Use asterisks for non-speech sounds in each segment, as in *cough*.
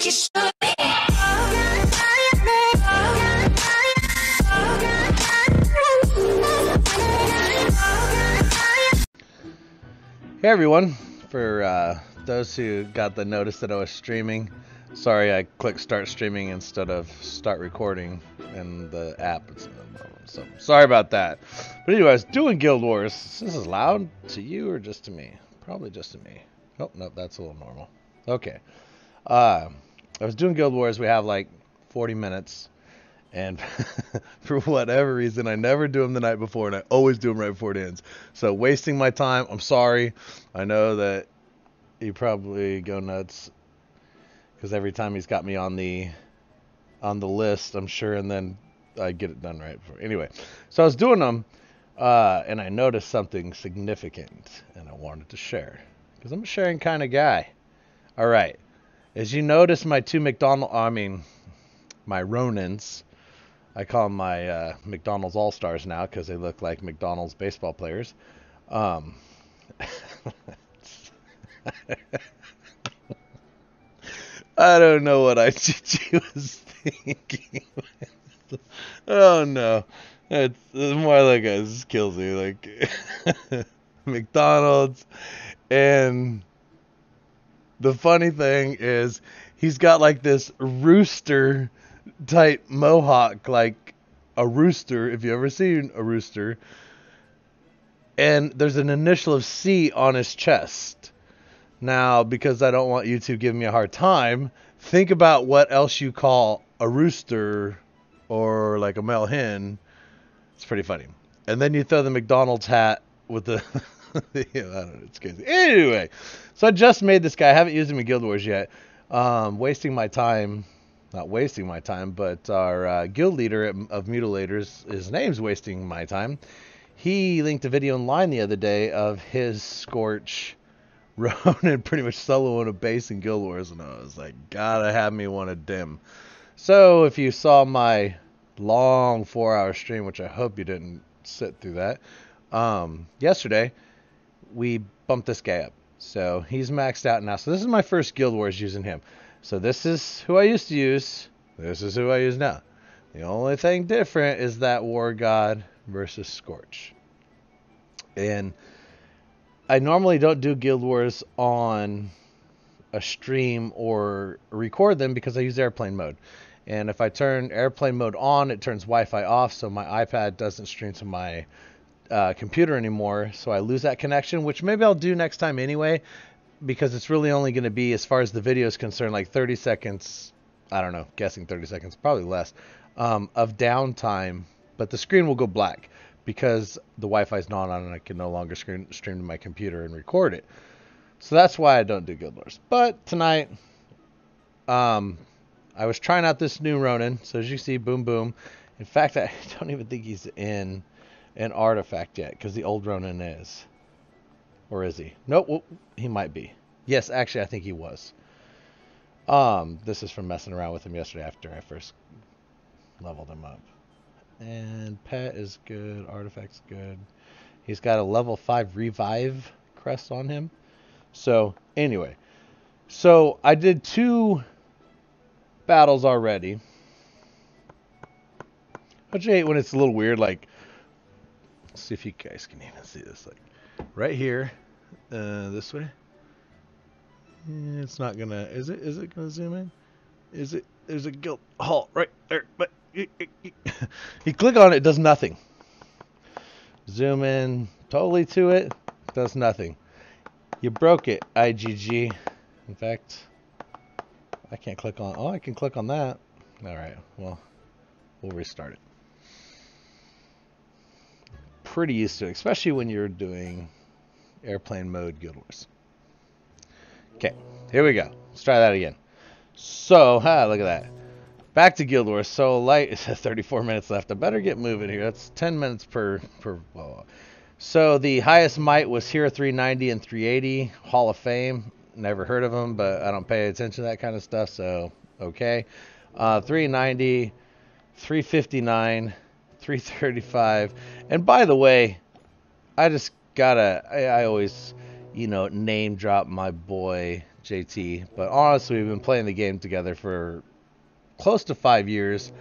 think you should be. Hey everyone, for uh, those who got the notice that I was streaming, sorry I clicked start streaming instead of start recording in the app. So sorry about that. But anyway, I was doing Guild Wars. This is loud to you or just to me? Probably just to me. Oh, no, that's a little normal. Okay. Uh, I was doing Guild Wars. We have like 40 minutes. And *laughs* for whatever reason, I never do them the night before, and I always do them right before it ends. So wasting my time. I'm sorry. I know that you probably go nuts because every time he's got me on the on the list, I'm sure, and then I get it done right before. Anyway, so I was doing them, uh, and I noticed something significant, and I wanted to share because I'm a sharing kind of guy. All right, as you notice, my two McDonald, I mean, my Ronins. I call them my uh, McDonald's All Stars now because they look like McDonald's baseball players. Um, *laughs* I don't know what IGG *laughs* was thinking. *laughs* oh no, it's, more like this kills me. Like McDonald's, and the funny thing is he's got like this rooster type mohawk like a rooster if you ever seen a rooster and there's an initial of C on his chest. Now because I don't want you to give me a hard time think about what else you call a rooster or like a male hen. It's pretty funny. And then you throw the McDonald's hat with the *laughs* *laughs* I don't know, it's crazy. Anyway, so I just made this guy. I haven't used him in Guild Wars yet. Um, wasting my time not wasting my time, but our uh, guild leader of mutilators, his name's wasting my time. He linked a video online the other day of his Scorch *laughs* Ronin pretty much soloing a base in Guild Wars, and I was like, gotta have me one of them. So if you saw my long four-hour stream, which I hope you didn't sit through that, um, yesterday we bumped this guy up. So he's maxed out now. So this is my first Guild Wars using him. So this is who I used to use. This is who I use now. The only thing different is that War God versus Scorch. And I normally don't do Guild Wars on a stream or record them because I use airplane mode. And if I turn airplane mode on, it turns Wi-Fi off, so my iPad doesn't stream to my uh, computer anymore. So I lose that connection, which maybe I'll do next time anyway because it's really only going to be, as far as the video is concerned, like 30 seconds. I don't know, guessing 30 seconds, probably less, um, of downtime. But the screen will go black because the Wi-Fi is not on and I can no longer screen, stream to my computer and record it. So that's why I don't do Guild Wars. But tonight, um, I was trying out this new Ronin. So as you see, boom, boom. In fact, *laughs* I don't even think he's in an artifact yet because the old Ronin is. Or is he? Nope, well, he might be. Yes, actually, I think he was. Um, this is from messing around with him yesterday after I first leveled him up. And pet is good, artifact's good. He's got a level 5 revive crest on him. So, anyway. So, I did two battles already. Don't you hate when it's a little weird? Like, see if you guys can even see this. Like, right here, uh, this way. It's not gonna. Is it? Is it gonna zoom in? Is it? There's a guild hall right there, but you, you, *laughs* you click on it, it does nothing. Zoom in totally to it, does nothing. You broke it, IGG. In fact, I can't click on. Oh, I can click on that. All right. Well, we'll restart it. Pretty used to especially when you're doing airplane mode Guild Wars. Okay, here we go. Let's try that again. So, ha, look at that. Back to Guild Wars. So light. Says *laughs* 34 minutes left. I better get moving here. That's 10 minutes per per. So the highest might was here 390 and 380 Hall of Fame. Never heard of them, but I don't pay attention to that kind of stuff. So okay, uh, 390, 359, 335. And by the way, I just gotta I, I always you know name drop my boy JT. But honestly, we've been playing the game together for close to five years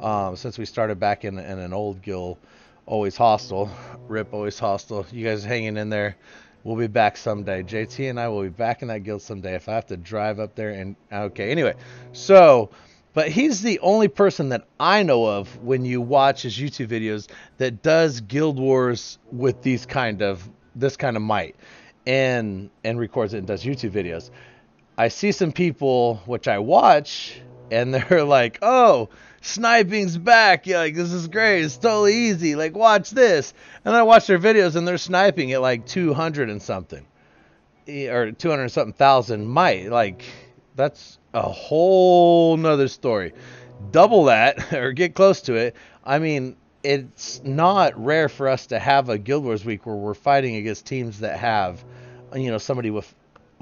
um, since we started back in, in an old guild, Always Hostile. Rip Always Hostile. You guys hanging in there. We'll be back someday. JT and I will be back in that guild someday if I have to drive up there and okay. Anyway, so but he's the only person that I know of when you watch his YouTube videos that does Guild Wars with these kind of this kind of might and and records it and does YouTube videos. I see some people which I watch and *laughs* they're like, "Oh, sniping's back. Yeah, like this is great. It's totally easy. Like watch this." And then I watch their videos and they're sniping at like 200 and something. Or 200 something thousand might. Like that's a whole nother story. Double that *laughs* or get close to it. I mean, it's not rare for us to have a Guild Wars week where we're fighting against teams that have, you know, somebody with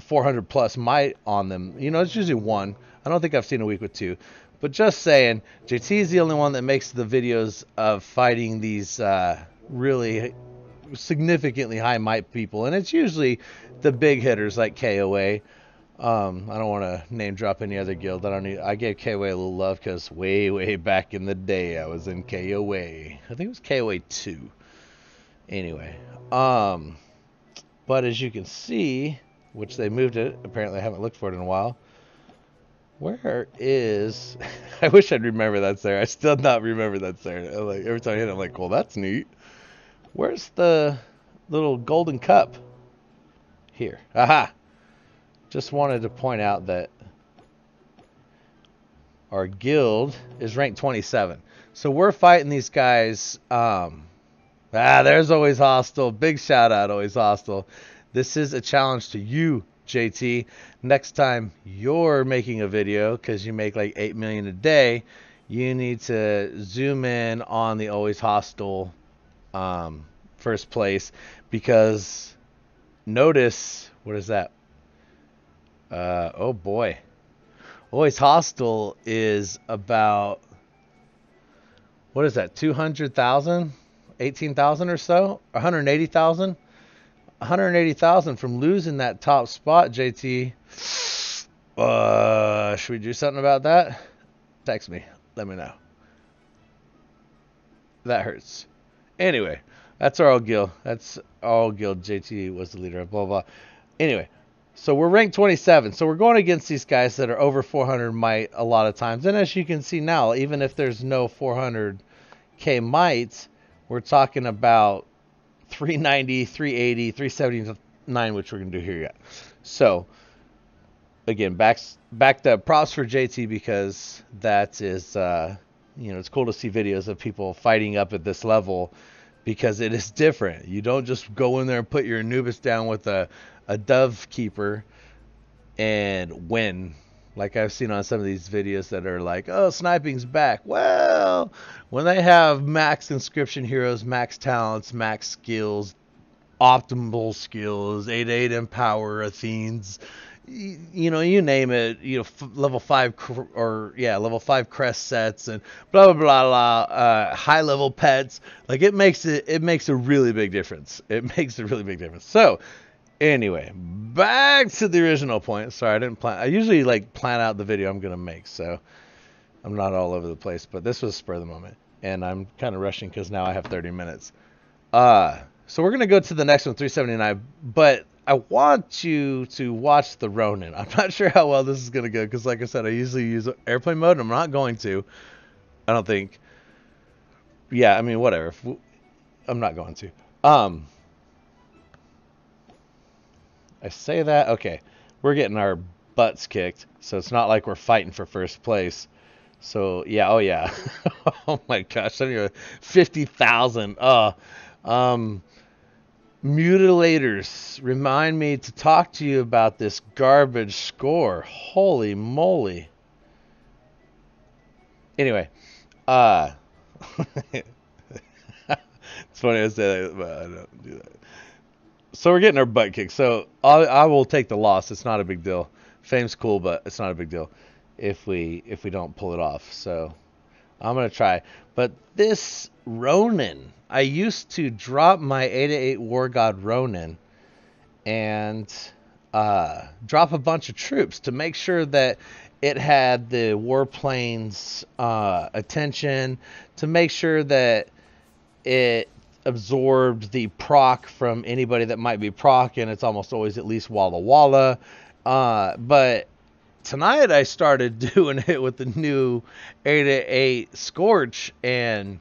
400 plus might on them. You know, it's usually one. I don't think I've seen a week with two. But just saying, JT is the only one that makes the videos of fighting these uh, really significantly high might people, and it's usually the big hitters like KOA. Um, I don't want to name drop any other guild. I don't need. I gave KOA a little love because way, way back in the day, I was in KOA. I think it was KOA two. Anyway, um, but as you can see, which they moved it. Apparently, I haven't looked for it in a while. Where is? *laughs* I wish I'd remember that's there. I still not remember that's there. Like every time I hit it, I'm like, well, that's neat. Where's the little golden cup? Here. Aha. Just wanted to point out that our guild is ranked 27. So we're fighting these guys. Um, ah, there's always hostile. Big shout out, always hostile. This is a challenge to you, JT. Next time you're making a video, because you make like 8 million a day, you need to zoom in on the always hostile um, first place because notice what is that? Uh, oh boy, always hostile is about what is that? 200,000, 18,000 or so, 180,000. 180,000 from losing that top spot, JT. Uh, should we do something about that? Text me. Let me know. That hurts. Anyway, that's our old guild. That's our old guild. JT was the leader of blah blah. Anyway, so we're ranked 27. So we're going against these guys that are over 400 might a lot of times. And as you can see now, even if there's no 400k might, we're talking about 390, 380, 379, which we're going to do here yet. So, again, back, back to props for JT because that is, uh, you know, it's cool to see videos of people fighting up at this level because it is different. You don't just go in there and put your Anubis down with a, a Dove Keeper and win like I've seen on some of these videos that are like, oh, sniping's back. Well, when they have max inscription heroes, max talents, max skills, optimal skills, 8 8 empower, Athenes, you, know, you name it, you know, f- level 5 cr- or, yeah, level 5 crest sets and blah, blah, blah, blah, uh, high level pets. Like, it makes it, it makes a really big difference. *laughs* It makes a really big difference. So, Anyway, back to the original point. Sorry, I didn't plan. I usually like plan out the video I'm gonna make, so I'm not all over the place. But this was spur of the moment, and I'm kind of rushing because now I have 30 minutes. Uh, so we're gonna go to the next one, 379. But I want you to watch the Ronin. I'm not sure how well this is gonna go because, like I said, I usually use airplane mode. And I'm not going to. I don't think. Yeah, I mean, whatever. I'm not going to. Um, I say that? Okay. We're getting our butts kicked, so it's not like we're fighting for first place. So, yeah, oh yeah. *laughs* oh my gosh, I 50,000. Uh, um, mutilators, remind me to talk to you about this garbage score. Holy moly. Anyway, uh, *laughs* it's funny I say that, but I don't do that so we're getting our butt kicked. So I'll, I will take the loss. It's not a big deal. Fame's cool, but it's not a big deal if we if we don't pull it off. So I'm gonna try. But this Ronin, I used to drop my 8 8 War God Ronin, and uh, drop a bunch of troops to make sure that it had the warplane's uh, attention, to make sure that it absorbed the proc from anybody that might be proc, and it's almost always at least Walla Walla. Uh, but tonight I started *laughs* doing it with the new 8 Scorch, and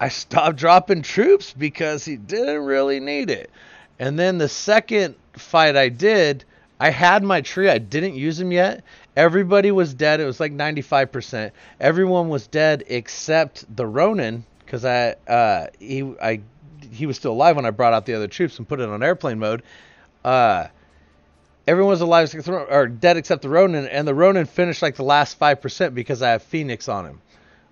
I stopped dropping troops because he didn't really need it. And then the second fight I did, I had my tree. I didn't use him yet. Everybody was dead. It was like 95%. Everyone was dead except the Ronin because I uh, he I he was still alive when I brought out the other troops and put it on airplane mode. Uh, everyone was alive or dead except the Ronin, and the Ronin finished like the last five percent because I have Phoenix on him.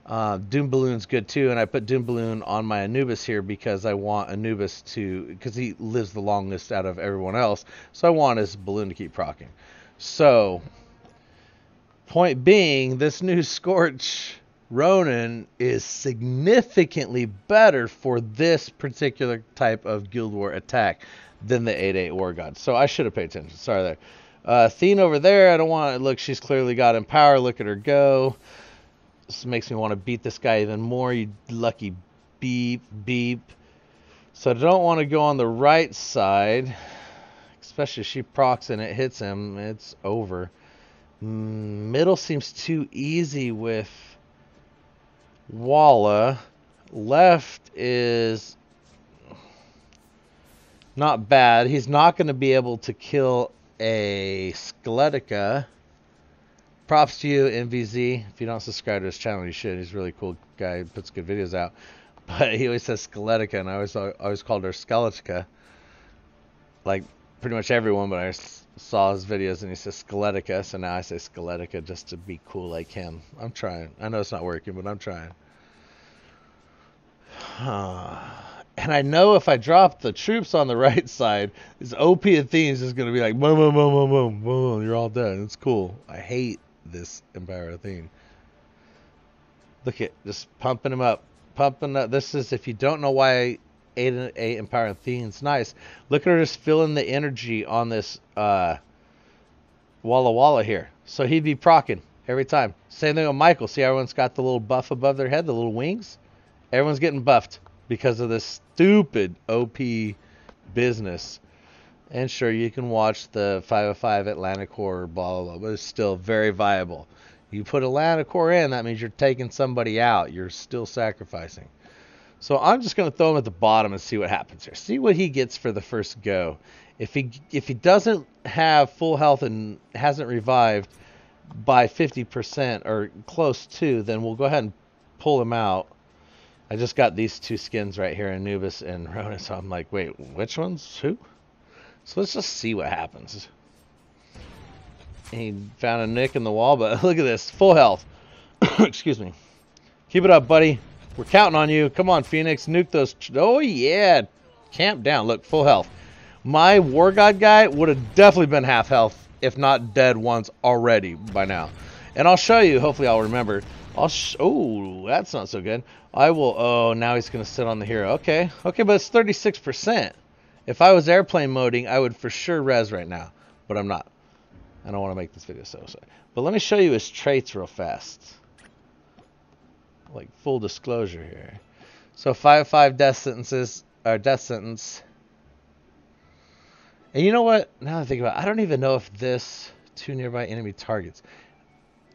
Uh, Doom Balloon's good too, and I put Doom Balloon on my Anubis here because I want Anubis to, because he lives the longest out of everyone else, so I want his balloon to keep procking. So, point being, this new Scorch Ronin is significantly better for this particular type of Guild War attack than the 8-8 War God. So I should have paid attention. Sorry there. Uh, Thene over there, I don't want to look. She's clearly got empower. Look at her go. This makes me want to beat this guy even more. You lucky beep, beep. So I don't want to go on the right side. Especially if she procs and it hits him. It's over. Mm, middle seems too easy with Walla. Left is not bad. He's not going to be able to kill a Skeletica. Props to you, MVZ. If you don't subscribe to his channel, you should. He's a really cool guy. He puts good videos out. *laughs* But he always says Skeletica, and I always always called her Skeletica. Like pretty much everyone, but I saw his videos and he says Skeletica, so now I say Skeletica just to be cool like him. I'm trying. I know it's not working, but I'm trying. *sighs* Ah. And I know if I drop the troops on the *laughs* right side, this OP Athene's is going to be like boom, boom, boom, boom, boom, boom. You're all dead. It's cool. I hate this Empire Athene. Look at just pumping him up, pumping up. This is if you don't know why eight eight Empire Athene's nice. Look at her just filling the energy on this uh, Walla Walla here. So he'd be procking every time. Same thing with Michael. See, everyone's got the little buff above their head, the little wings. Everyone's getting buffed because of this stupid OP business. And sure, you can watch the 505 Atlantic Core, blah, blah, blah, but it's still very viable. You put Atlantic Core in, that means you're taking somebody out. You're still sacrificing. So I'm just going to throw him at the bottom and see what happens here. See what he gets for the first go. If he if he doesn't have full health and hasn't revived by 50% or close to, then we'll go ahead and pull him out I just got these two skins right here, Anubis and *laughs* Ronin, so I'm like, wait, which ones? Who? So let's just see what happens. He found a nick in the wall, but *laughs* look at this. Full health. *coughs* Excuse me. Keep it up, buddy. We're counting on you. Come on, Phoenix. Nuke those. Oh, yeah. Camp down. Look, full health. My War God guy would have definitely been half health, if not dead once already by now. And I'll show you. Hopefully, I'll remember. I'll oh, that's not so good. I will. Oh, now he's going to sit on the hero. Okay, okay, but it's 36%. If I was airplane moding, I would for sure res right now, but I'm not. I don't want to make this video so sorry. But let me show you his traits real fast. Like full disclosure here. So five five death sentences or death sentence. And you know what? Now I think about it, I don't even know if this two nearby enemy targets.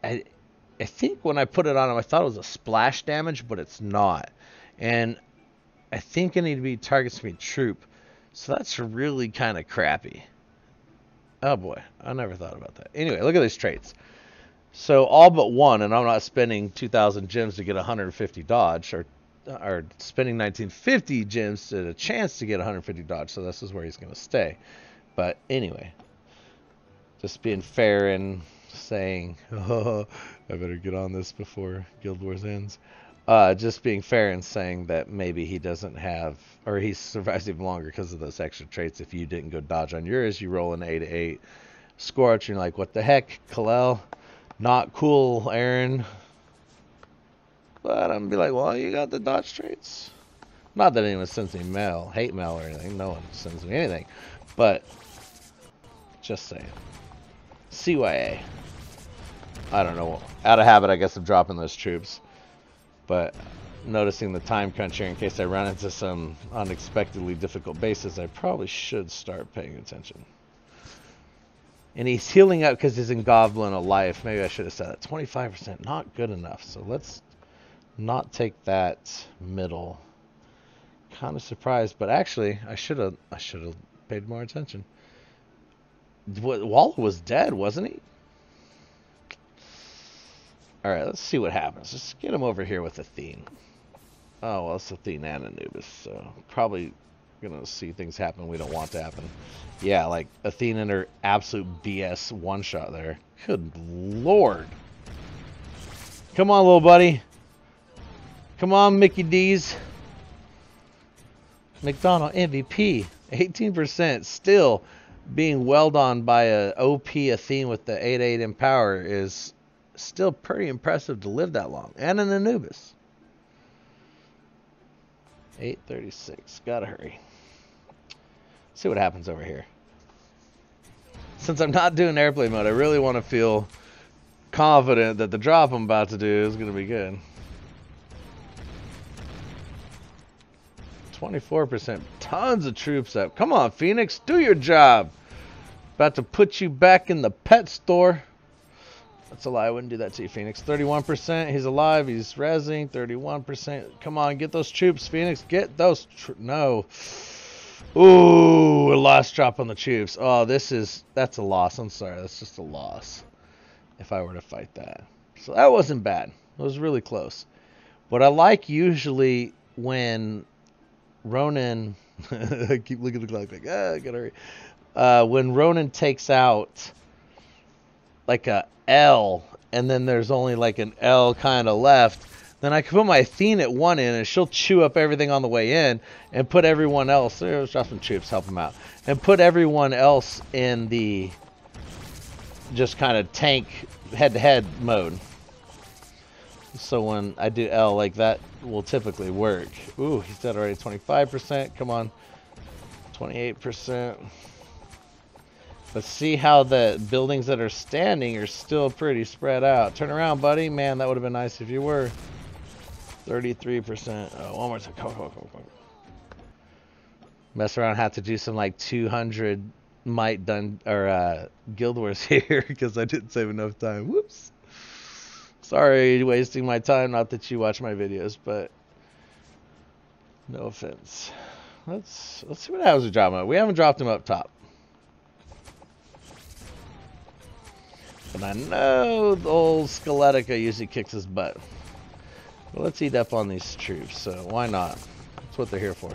I I think when I put it on him, I thought it was a splash damage, but it's not. And I think it need to be targets me troop. So that's really kind of crappy. Oh boy, I never thought about that. Anyway, look at these traits. So all but one, and I'm not spending 2,000 gems to get 150 dodge, or or spending 1950 gems to a chance to get 150 dodge. So this is where he's going to stay. But anyway, just being fair and saying, *laughs* oh, I better get on this before Guild Wars ends. Uh, just being fair and saying that maybe he doesn't have, or he survives even longer because of those extra traits. If you didn't go dodge on yours, you roll an 8 to 8 Scorch, and you're like, what the heck, Calel? Not cool, Aaron. But I'm gonna be like, well, you got the dodge traits. Not that anyone sends me mail, hate mail or anything. No one sends me anything. But Just saying. CYA. I don't know. Out of habit, I guess, of dropping those troops. But noticing the time crunch here in case I run into some unexpectedly difficult bases, I probably should start paying attention. And he's healing up because he's in Goblet of Life. Maybe I should have said that. 25%, not good enough. So let's not take that middle. Kind of surprised, but actually, I should have I should have paid more attention. Waller was dead, wasn't he? All right, let's see what happens. Let's get him over here with Athene. Oh, well, it's Athene and Anubis, so probably gonna see things happen we don't want to happen. Yeah, like Athene and her absolute BS one shot there. Good lord. Come on, little buddy. Come on, Mickey D's. McDonald MVP. 18% still being welled on by a OP Athene with the 8-8 empower is still pretty impressive to live that long. And an Anubis. 836. Gotta hurry. See what happens over here. Since I'm not doing airplane mode, I really want to feel confident that the drop I'm about to do is going to be good. 24%. Tons of troops up. Come on, Phoenix. Do your job. About to put you back in the pet store. That's a lie. I wouldn't do that to you, Phoenix. 31%. He's alive. He's rezzing. 31%. Come on. Get those troops, Phoenix. Get those. no. Ooh, a lost drop on the troops. Oh, this is that's a loss. I'm sorry, that's just a loss. If I were to fight that, so that wasn't bad. It was really close. What I like usually when Ronin, *laughs* I keep looking at the clock like ah, I gotta hurry. Uh, when Ronin takes out like a L, and then there's only like an L kind of left then I can put my Athene at one end and she'll chew up everything on the way in and put everyone else, there, let's drop some troops, help them out, and put everyone else in the just kind of tank head-to-head -head mode. So when I do L like that will typically work. Ooh, he's dead already, 25%, come on, 28%. But see how the buildings that are standing are still pretty spread out. Turn around, buddy. Man, that would have been nice if you were. 33%. Oh, one more time. Come on, come come. Mess around, have to do some like 200 might done or uh, guild wars *laughs* here because I didn't save enough time. Whoops. Sorry, wasting my time. Not that you watch my videos, but no offense. Let's let's see what happens with drama. We haven't dropped him up top. But I know the old Skeletica usually kicks his butt. Well, let's eat up on these troops, so why not? That's what they're here for.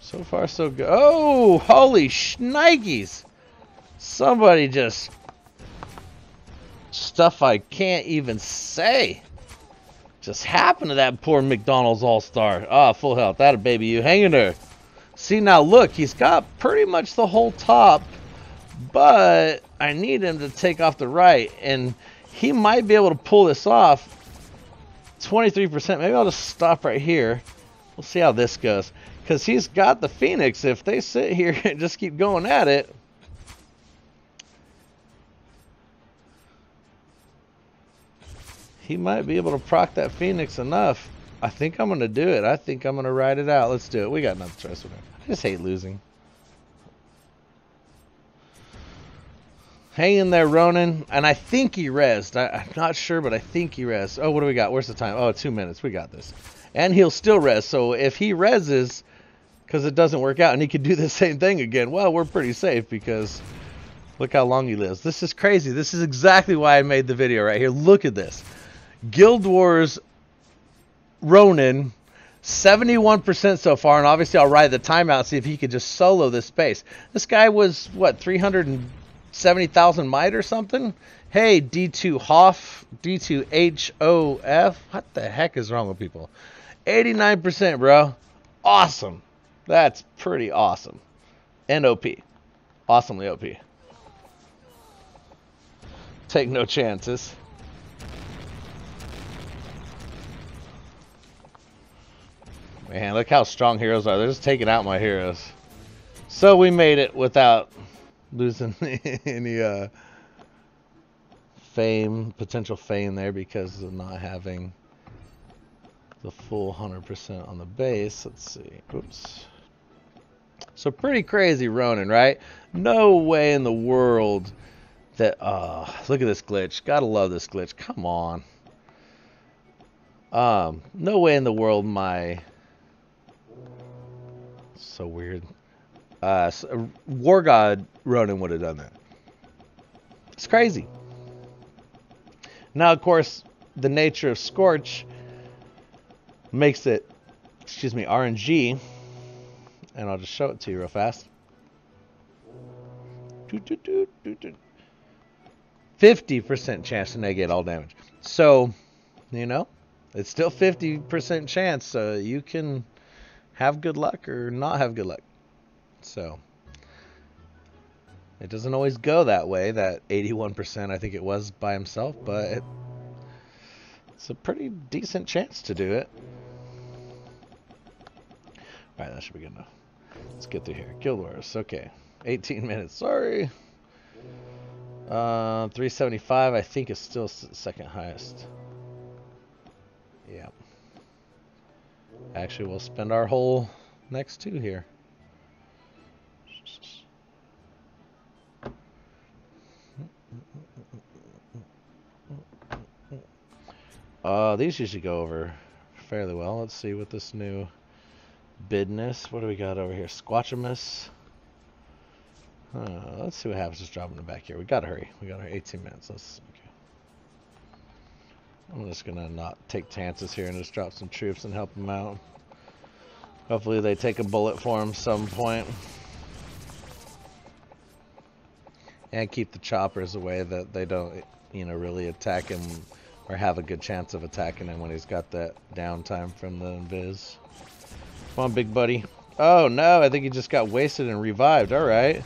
So far, so good. Oh, holy shnikes! Somebody just... Stuff I can't even say. Just happened to that poor McDonald's All-Star. Ah, full health. That a baby you hanging there. See, now look, he's got pretty much the whole top, but I need him to take off the right, and he might be able to pull this off. 23%. Maybe I'll just stop right here. We'll see how this goes. Because he's got the Phoenix. If they sit here *laughs* and just keep going at it. He might be able to proc that Phoenix enough. I think I'm going to do it. I think I'm going to ride it out. Let's do it. We got nothing to trust with him. I just hate losing. Hang in there, Ronin. And I think he rezzed. I, am not sure, but I think he rezzed. Oh, what do we got? Where's the time? Oh, two minutes. We got this. And he'll still res. So if he reses, because it doesn't work out, and he could do the *laughs* same thing again, well, we're pretty safe because look how long he lives. This is crazy. This is exactly why I made the video right here. Look at this. Guild Wars Ronin 71% so far, and obviously I'll ride the timeout see if he could just solo this space. This guy was, what, 300 70,000 might or something. Hey, D2 Hoff, D2 HOF. What the heck is wrong with people? 89%, bro. Awesome. That's pretty awesome. And OP. Awesomely OP. Take no chances. Man, look how strong heroes are. They're just taking out my heroes. So we made it without losing *laughs* any uh, fame, potential fame there because of not having the full 100% on the base. Let's see. Oops. So pretty crazy Ronin, right? No way in the world that, uh, look at this glitch. Gotta love this glitch. Come on. Um, no way in the world my, so weird. Uh, War God Ronin would have done that. It's crazy. Now, of course, the nature of Scorch makes it, excuse me, RNG. And I'll just show it to you real fast. 50% chance to negate all damage. So, you know, it's still 50% chance. So you can have good luck or not have good luck. So, it doesn't always go that way, that 81% I think it was by himself, but it, it's a pretty decent chance to do it. Alright, that should be good enough. Let's get through here. Guild Wars, okay. 18 *laughs* minutes, sorry. Uh, 375 I think is still second highest. Yeah. Actually, we'll spend our whole next two here. Uh, these usually go over fairly well. Let's see what this new bidness. What do we got over here? Squatchamus. Uh, let's see what happens just dropping the back here. We gotta hurry. We gotta hurry. 18 minutes. Let's. Okay. I'm just gonna not take chances here and just drop some troops and help them out. Hopefully they take a bullet for him some point. And keep the choppers away that they don't, you know, really attack him or have a good chance of attacking him when he's got that downtime from the invis. Come on, big buddy. Oh, no, I think he just got wasted and revived. All right.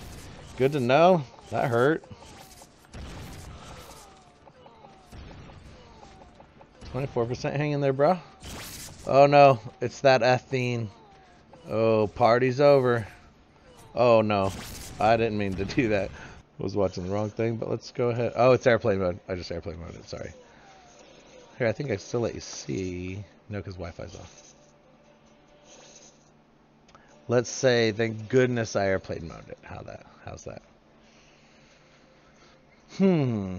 Good to know. That hurt. 24% hanging there, bro. Oh, no. It's that Athene. Oh, party's over. Oh, no. I didn't mean to do that. I was watching the wrong thing, but let's go ahead. Oh, it's airplane mode. I just airplane mode it. Sorry. Here, I think I still let you see. No, because Wi-Fi's off. Let's say, thank goodness I airplane mode it. How that? How's that? Hmm.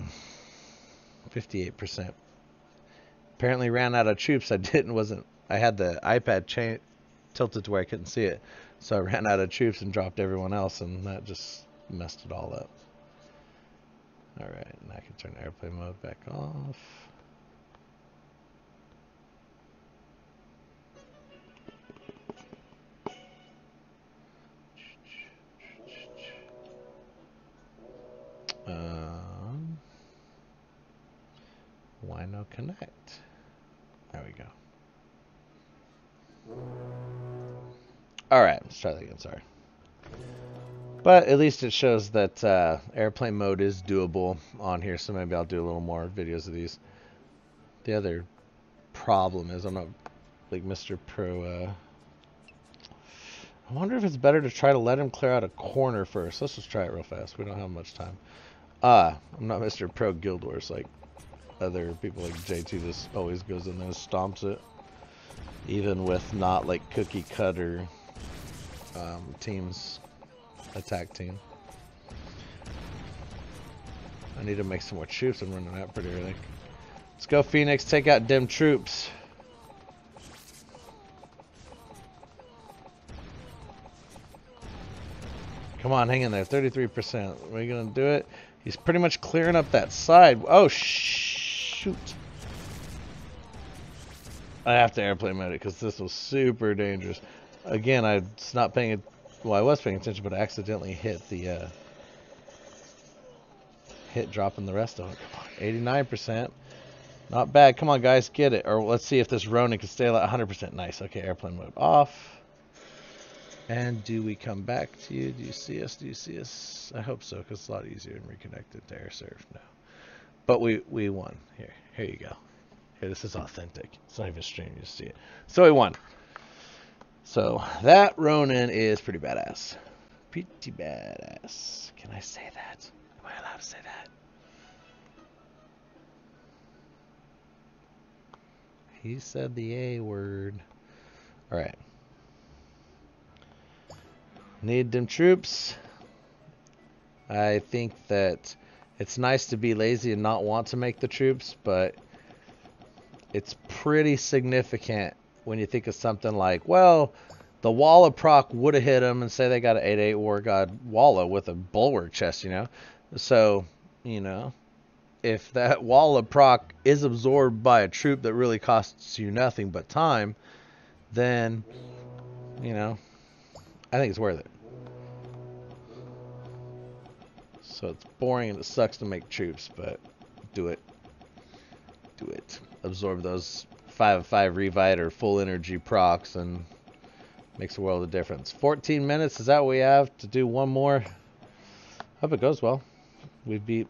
58%. Apparently ran out of troops. I didn't, wasn't, I had the iPad cha- tilted to where I couldn't see it. So I ran out of troops and dropped everyone else, and that just messed it all up. Alright, now I can turn airplane mode back off. Um, why no connect? There we go. All right, let's try that again. Sorry. But at least it shows that uh, airplane mode is doable on here, so maybe I'll do a little more videos of these. The other problem is I'm not like Mr. Pro. Uh, I wonder if it's better to try to let him clear out a corner first. Let's just try it real fast. We don't have much time. Ah, I'm not Mr. Pro Guild Wars like other people like JT just always goes in there and stomps it. Even with not like cookie cutter um, teams, attack team. I need to make some more troops. I'm running out pretty early. Let's go, Phoenix. Take out dim troops. Come on, hang in there. 33%. Are we going to do it? He's pretty much clearing up that side. Oh, shoot. I have to airplane mode it because this was super dangerous. Again, I was not paying it. Well, I was paying attention, but I accidentally hit the uh, hit dropping the rest of it. Come on, 89%. Not bad. Come on, guys, get it. Or let's see if this Ronin can stay at 100%. Nice. Okay, airplane mode off. And do we come back to you? Do you see us? Do you see us? I hope so, because it's a lot easier and reconnected to AirServe now. But we, we won. Here, here you go. Here, this is authentic. It's not even streaming, you see it. So we won. So that Ronin is pretty badass. pretty badass. Can I say that? Am I allowed to say that? He said the A word. Alright. Need them troops. I think that it's nice to be lazy and not want to make the troops, but it's pretty significant when you think of something like, well, the wall of proc would have hit them and say they got an 8-8 War God Walla with a bulwark chest, you know? So, you know, if that *laughs* wall of proc is absorbed by a troop that really costs you nothing but time, then, you know, I think it's worth it. So it's boring and it sucks to make troops, but do it. Do it. Absorb those 5 5 Revite or full energy procs and makes a world of difference. 14 minutes, is that what we have to do one more? Hope it goes well. We beat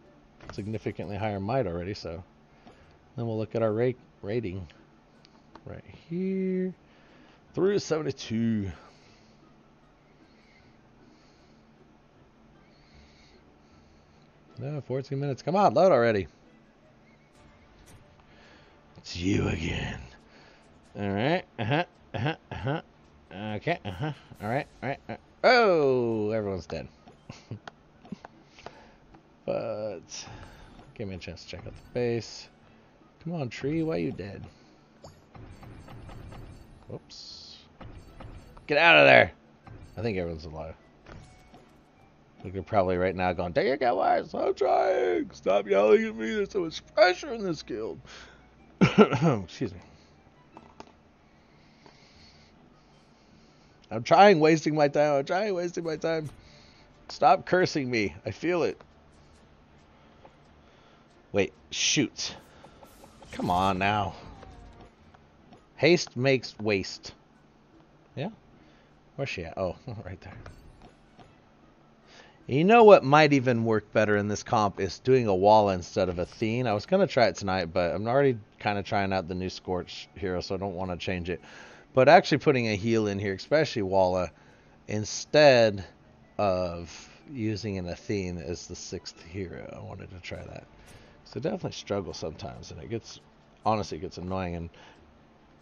significantly higher might already, so then we'll look at our rate rating right here through 72. No, 14 minutes. Come on, load already. It's you again. All right. Uh-huh. Uh-huh. Uh-huh. Okay. Uh-huh. All right. All right. All right. Oh, everyone's dead. *laughs* but give me a chance to check out the base. Come on, tree. Why you dead? Whoops. Get out of there. I think everyone's alive. We could probably right now going, Dang it, guys, I'm trying. Stop yelling at me. There's so much pressure in this guild. *coughs* Excuse me. I'm trying wasting my time. I'm trying wasting my time. Stop cursing me. I feel it. Wait, shoot. Come on now. Haste makes waste. Yeah? Where's she at? Oh, *laughs* right there. You know what might even work better in this comp is doing a wall instead of a Athene. I was going to try it tonight, but I'm already kind of trying out the new Scorch hero, so I don't want to change it. But actually putting a heal in here, especially Walla, instead of using an Athene as the sixth hero. I wanted to try that. So definitely struggle sometimes, and it gets, honestly, it gets annoying. And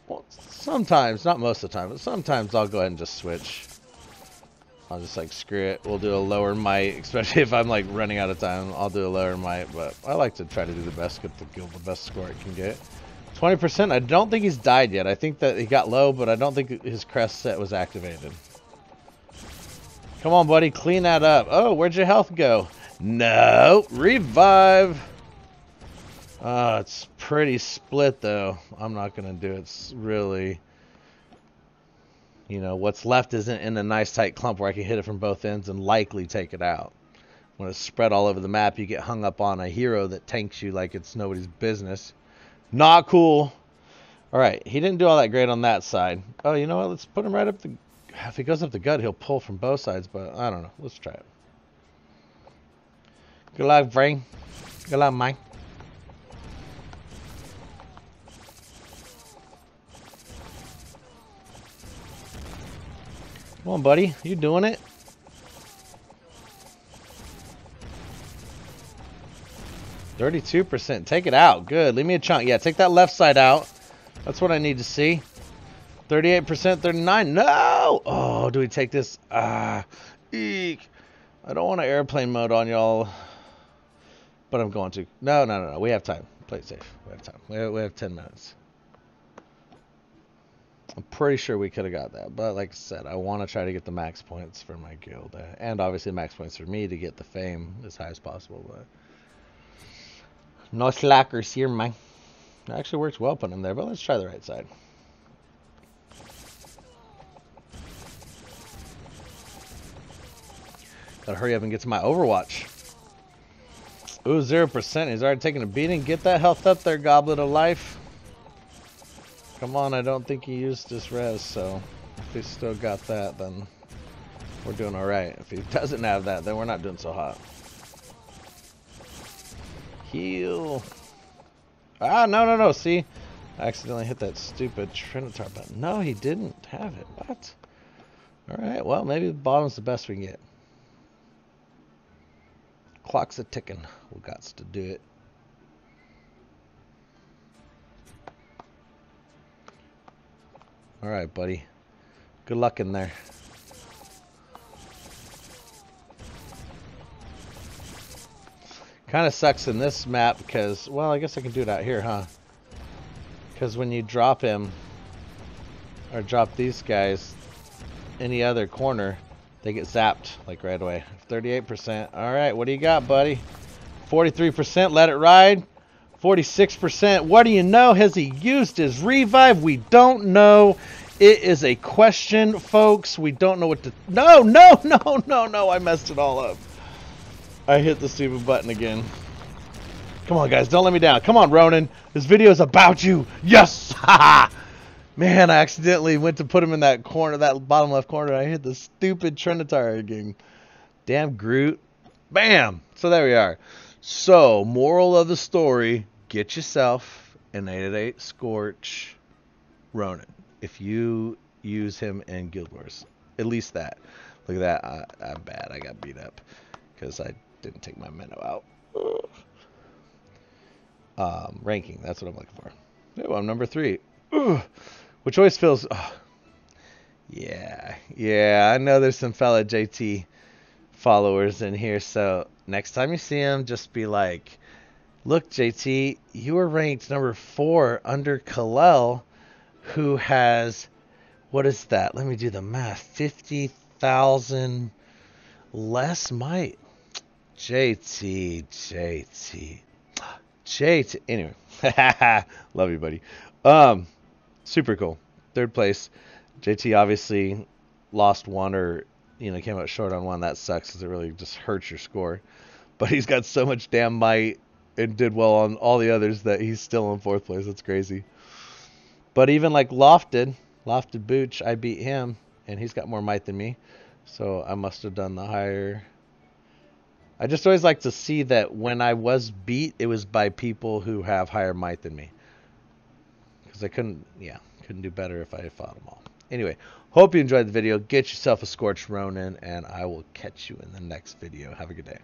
well, sometimes, not most of the time, but sometimes I'll go ahead and just switch. I'll just like screw it. We'll do a lower might, *laughs* especially if I'm like running out of time. I'll do a lower might, but I like to try to do the best, get the guild the best score it can get. 20%. I don't think he's died yet. I think that he got low, but I don't think his crest set was activated. Come on, buddy, clean that up. Oh, where'd your health go? No, revive. Uh, it's pretty split though. I'm not gonna do it. It's really you know, what's left isn't in a nice tight clump where I can hit it from both ends and likely take it out. When it's spread all over the map, you get hung up on a hero that tanks you like it's nobody's business. Not cool. All right, he didn't do all that great on that side. Oh, you know what? Let's put him right up the... If he goes up the gut, he'll pull from both sides, but I don't know. Let's try it. Good luck, Frank. Good luck, Mike. Come on, buddy. You doing it? Thirty-two percent. Take it out. Good. Leave me a chunk. Yeah, take that left side out. That's what I need to see. Thirty-eight percent. Thirty-nine. No. Oh, do we take this? Ah, eek. I don't want to airplane mode on y'all, but I'm going to. No, no, no, no. We have time. Play safe. We have time. We have, we have ten minutes. I'm pretty sure we could have got that. But like I said, I want to try to get the max points for my guild. Uh, and obviously max points for me to get the fame as high as possible. But No slackers here, man. It actually works well putting them there. But let's try the right side. Gotta hurry up and get to my Overwatch. Ooh, 0%. He's already taking a beating. Get that health up there, Goblet of Life. Come on, I don't think he used his res, so if he's still got that, then we're doing alright. If he doesn't have that, then we're not doing so hot. Heal. Ah, no, no, no, see? I accidentally hit that stupid Trinitar button. No, he didn't have it. What? Alright, well, maybe the bottom's the best we can get. Clock's a ticking. We got to do it. All right, buddy. Good luck in there. Kind of sucks in this map because, well, I guess I can do it out here, huh? Because when you drop him, or drop these guys, any other corner, they get zapped, like, right away. 38%. Alright, what do you got, buddy? 43%, let it ride. 46%. What do you know? Has he used his revive? We don't know. It is a question, folks. We don't know what to... No, no, *laughs* no, no, no. I messed it all up. I hit the stupid button again. Come on, guys. Don't let me down. Come on, Ronin. This video is about you. Yes! *laughs* Man, I accidentally went to put him in that corner, that bottom left corner. I hit the stupid Trinitar again. Damn Groot. Bam! So there we are. So, moral of the story, get yourself an 888 Scorch Ronin. If you use him in Guild Wars. At least that. Look at that. I, I'm bad. I got beat up. Because I didn't take my Minnow out. Um, ranking, that's what I'm looking for. Oh, I'm number three. Ugh. Which always feels... Oh. Yeah, yeah, I know there's some fella JT followers in here, so next time you see him, just be like, look, JT, you were ranked number four under Calel, who has, what is that? Let me do the math. 50,000 less might. JT, JT, JT. Anyway, *laughs* love you, buddy. Um, super cool. Third place. JT obviously lost one or you know came out short on one. That sucks because it really just hurts your score. But he's got so much damn might and did well on all the others that he's still in fourth place. That's crazy. But even like Lofted, Lofted Booch, I beat him and he's got more might than me. So I must have done the higher I just always like to see that when I was beat, it was by people who have higher might than me. Because I couldn't, yeah, couldn't do better if I fought them all. Anyway, hope you enjoyed the video. Get yourself a Scorched Ronin, and I will catch you in the next video. Have a good day.